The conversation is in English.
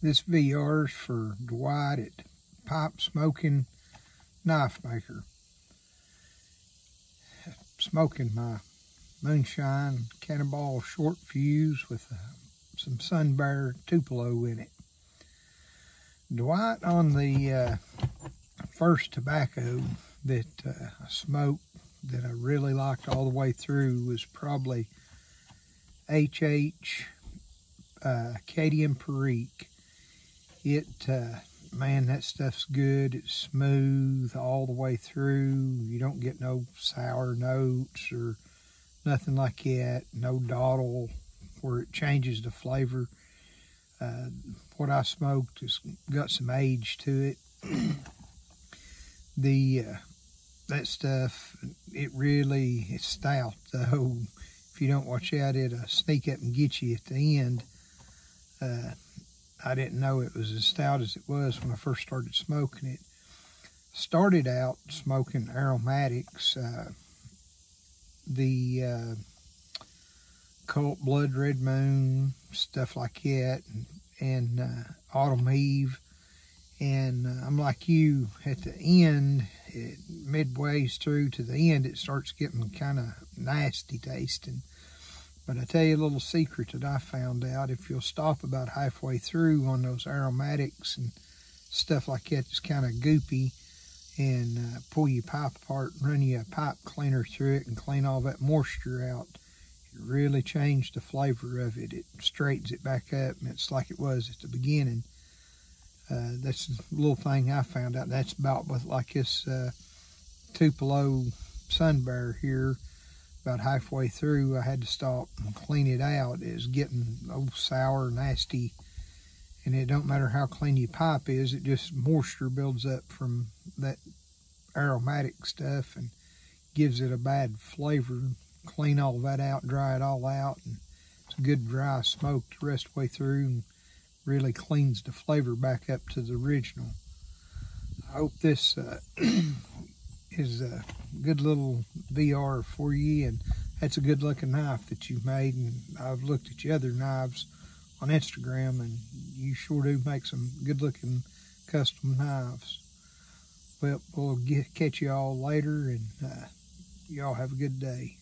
This VR's for Dwight at Pipe Smoking Knife Maker. Smoking my moonshine cannonball short fuse with uh, some Sun Bear Tupelo in it. Dwight on the uh, first tobacco that uh, I smoked that I really liked all the way through was probably HH uh, Acadian Perique. It, uh, man, that stuff's good. It's smooth all the way through. You don't get no sour notes or nothing like that. No dottle where it changes the flavor. Uh, what I smoked has got some age to it. the uh, that stuff, it really it's stout though. If you don't watch out, it'll sneak up and get you at the end. Uh, I didn't know it was as stout as it was when I first started smoking it. Started out smoking aromatics, uh, the uh, Cult Blood Red Moon, stuff like that, and, and uh, Autumn Eve. And uh, I'm like you, at the end, it, midways through to the end, it starts getting kind of nasty tasting. But I tell you a little secret that I found out. If you'll stop about halfway through on those aromatics and stuff like that that's kind of goopy and uh, pull your pipe apart and run you a pipe cleaner through it and clean all that moisture out, it really changed the flavor of it. It straightens it back up and it's like it was at the beginning. Uh, that's a little thing I found out. That's about with like this uh, Tupelo Sun Bear here about halfway through, I had to stop and clean it out. It's getting old sour, nasty, and it don't matter how clean your pipe is, it just moisture builds up from that aromatic stuff and gives it a bad flavor. Clean all that out, dry it all out, and it's a good dry smoke the rest of the way through and really cleans the flavor back up to the original. I hope this uh, is a good little VR for you and that's a good looking knife that you made and I've looked at your other knives on Instagram and you sure do make some good looking custom knives. Well, we'll get, catch you all later and uh, y'all have a good day.